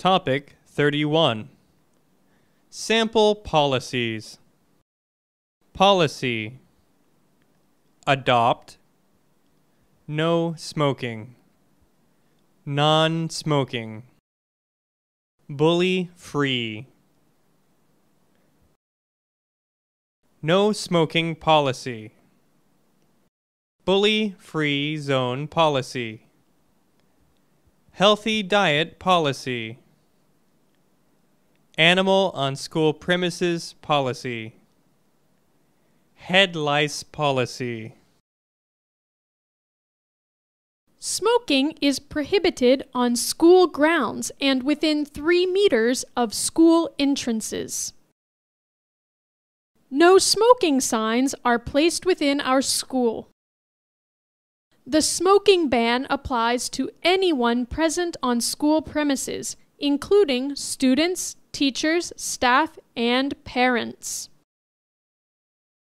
Topic 31 Sample Policies. Policy. Adopt. No smoking. Non smoking Bully free. No smoking policy. Bully free zone policy. Healthy diet policy Animal on school premises policy. Head lice policy. Smoking is prohibited on school grounds and within three meters of school entrances. No smoking signs are placed within our school. The smoking ban applies to anyone present on school premises, including students, teachers, staff, and parents.